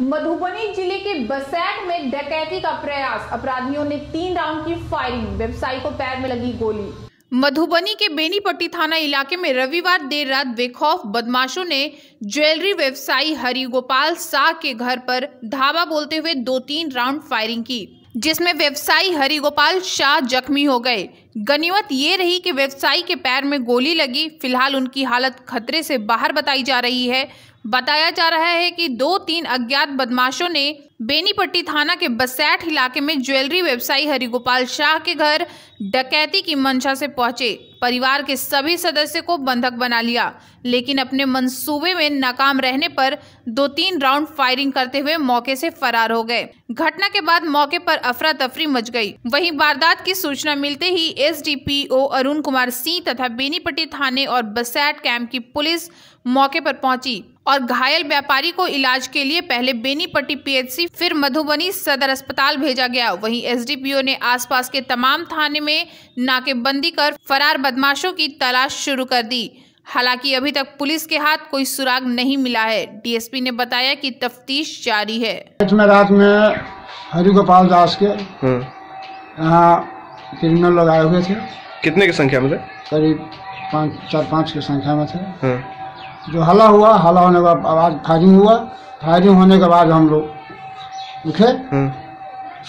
मधुबनी ज़िले के बसैट में डकैती का प्रयास। अपराधियों ने तीन राउंड की फायरिंग, व्यवसायी को पैर में लगी गोली। मधुबनी के बेनीपट्टी थाना इलाके में रविवार देर रात बेखौफ बदमाशों ने ज्वेलरी व्यवसायी हरिगोपाल शाह के घर पर धावा बोलते हुए दो तीन राउंड फायरिंग की, जिसमें व्यवसायी हरिगोपाल शाह जख्मी हो गए। गनीमत ये रही कि व्यवसायी के पैर में गोली लगी। फ़िलहाल उनकी हालत खतरे से बाहर बताई जा रही है। बताया जा रहा है कि दो तीन अज्ञात बदमाशों ने बेनीपट्टी थाना के बसैठ इलाके में ज्वेलरी व्यवसायी हरिगोपाल शाह के घर डकैती की मंशा से पहुँचे। परिवार के सभी सदस्य को बंधक बना लिया, लेकिन अपने मंसूबे में नाकाम रहने पर दो तीन राउंड फायरिंग करते हुए मौके से फरार हो गए। घटना के बाद मौके पर अफरा तफरी मच गई। वहीं वारदात की सूचना मिलते ही एसडीपीओ अरुण कुमार सिंह तथा बेनीपट्टी थाने और बसैट कैंप की पुलिस मौके पर पहुँची। और घायल व्यापारी को इलाज के लिए पहले बेनीपट्टी पीएचसी फिर मधुबनी सदर अस्पताल भेजा गया। वहीं एसडीपीओ ने आसपास के तमाम थाने में नाकेबंदी कर फरार बदमाशों की तलाश शुरू कर दी। हालाँकि अभी तक पुलिस के हाथ कोई सुराग नहीं मिला है। डीएसपी ने बताया कि तफ्तीश जारी है। में रात में हरि गोपाल दास के हम्म। यहाँ क्रिमिनल लोग आए हुए थे। कितने की संख्या में थे? करीब पाँच चार पाँच की संख्या में थे। हम्म। जो हला हुआ हला होने के बाद आवाज़ फायरिंग हुआ। फायरिंग होने के बाद हम लोग उठे। हम्म।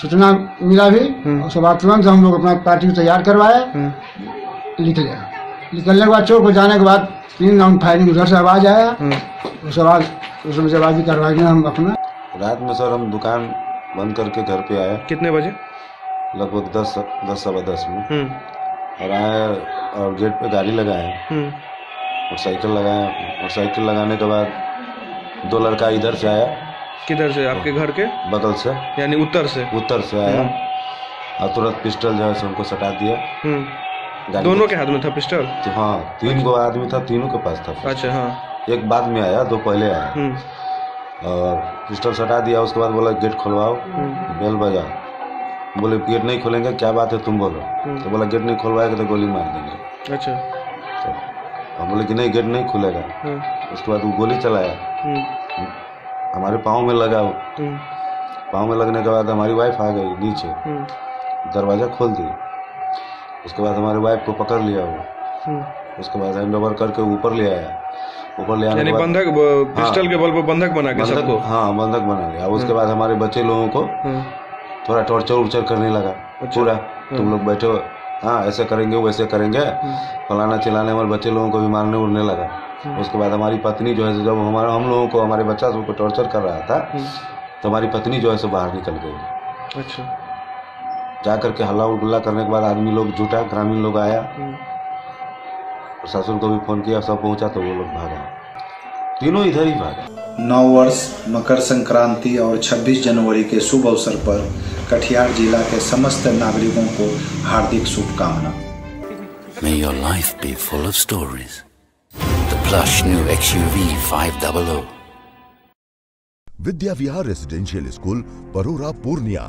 सूचना मिला भी उसके बाद तुरंत हम लोग अपना पार्टी को तैयार करवाए। हम्म। निकले निकलने के बाद चौक पर जाने के बाद तीन राउंड फायरिंग उधर से आवाज़ आया। हम्म। उसके बाद उसमें जवाबी कार्रवाई में हम अपना रात में सर हम दुकान बंद करके घर पे आए। कितने बजे? लगभग दस दस सवा दस में। हम्म। और आए और गेट पे गाड़ी लगाए। हम्म। मोटरसाइकिल लगाए मोटरसाइकिल लगाने के बाद दो लड़का इधर से आया। किधर से? आपके घर के? बगल से। यानी उत्तर से? उत्तर से आया। और तुरंत पिस्टल जो है से उनको सटा दिया। हम्म। दोनों के हाथ में था पिस्टल? तो हाँ तीन गो आदमी था तीनों के पास था। अच्छा हाँ। एक बाद में आया दो पहले आया। हम्म। और पिस्टल सटा दिया उसके बाद बोला गेट खुलवाओ। हम्म। बेल बजा बोले गेट नहीं खोलेंगे क्या बात है तुम बोलो। तो बोला गेट नहीं खोलवाएगा तो गोली मार देंगे। अच्छा। तो हम बोले कि नहीं गेट नहीं खुलेगा। हम्म। उसके बाद वो गोली चलाया। हम्म। हमारे पाँव में लगा वो। हम्म। पाँव में लगने के बाद हमारी वाइफ आ गई नीचे। हम्म। दरवाज़ा खोल दी उसके बाद हमारी वाइफ को पकड़ लिया वो। उसके बाद हैंड ओवर करके ऊपर ले आया। ऊपर ले आने के बाद बंधक पिस्टल के बल पर बंधक बना के सबको? हाँ बंधक बना लिया। उसके बाद हमारे बच्चे लोगों को हम्म। थोड़ा टॉर्चर उर्चर करने लगा। अच्छा। पूरा। तुम लोग बैठे हो हाँ ऐसे करेंगे वैसे करेंगे। फलाना चिल्लाने हमारे बच्चे लोगों को भी मारने उड़ने लगा। उसके बाद हमारी पत्नी जो है जब हमारा हम लोगों को हमारे बच्चा सबको टॉर्चर कर रहा था तो हमारी पत्नी जो है सो बाहर निकल गई। अच्छा। जा करके हल्ला उल्ला करने के बाद आदमी लोग जुटा ग्रामीण लोग आया। हम्म। प्रशासन को भी फ़ोन किया सब पहुँचा तो वो लोग भागा। तीनों इधर ही भागा नव वर्ष मकर संक्रांति और 26 जनवरी के शुभ अवसर पर कटिहार जिला के समस्त नागरिकों को हार्दिक शुभकामना May your life be full of stories. The plush new XUV 500. Vidya Vihar residential school Parora Purnia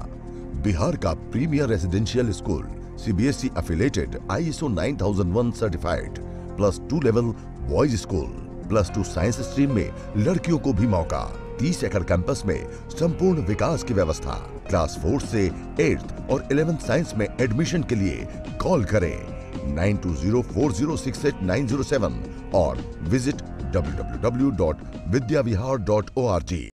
Bihar का premier residential school CBSE affiliated ISO 9001 certified plus two level boys school plus two science stream में लड़कियों को भी मौका। 30 एकड़ campus में संपूर्ण विकास की व्यवस्था। क्लास फोर्थ से एट्थ और इलेवेंथ साइंस में एडमिशन के लिए कॉल करें। Nine two zero four zero six eight nine zero seven और visit W W W dot Vidyavihar dot O R G.